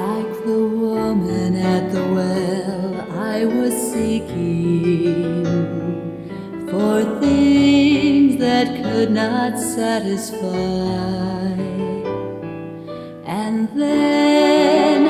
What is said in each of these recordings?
Like the woman at the well, I was seeking for things that could not satisfy. And then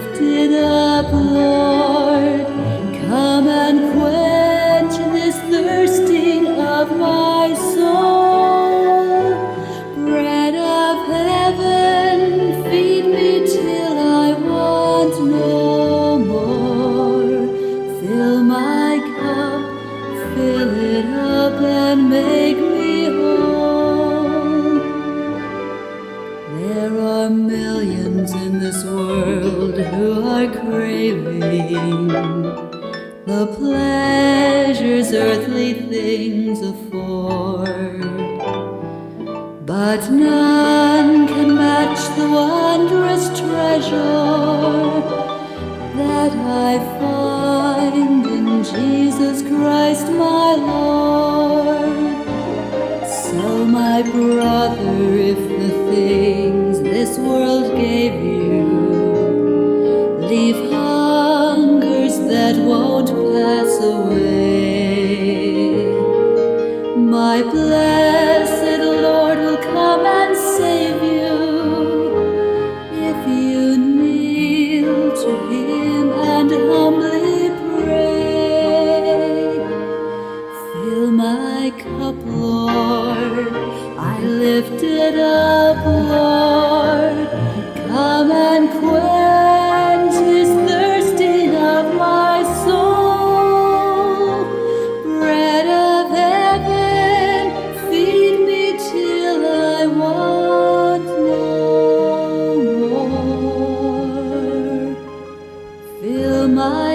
I lift it up, Lord. Come and quench this thirsting of my soul. Bread of heaven, feed me till I want no more. Fill my cup, fill it up and make me whole. In this world who are craving the pleasures earthly things afford. But none can match the wondrous treasure that I find in Jesus Christ my Lord. So, my brother, if the things this world gave you leave hungers that won't pass away, my blessed Lord will come and save you if you kneel to Him and humbly pray. Fill my cup, Lord. I lift it up,